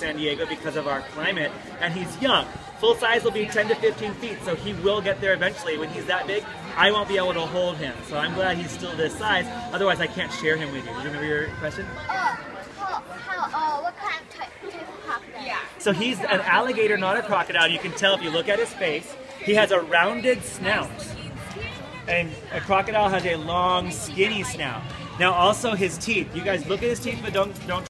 San Diego because of our climate, and he's young. Full size will be 10 to 15 feet, so he will get there eventually. When he's that big, I won't be able to hold him. So I'm glad he's still this size. Otherwise, I can't share him with you. Do you remember your question? Uh, how, how, uh, what kind of type, type of crocodile? Yeah. So he's an alligator, not a crocodile. You can tell if you look at his face. He has a rounded snout. And a crocodile has a long, skinny snout. Now also his teeth. You guys look at his teeth, but don't don't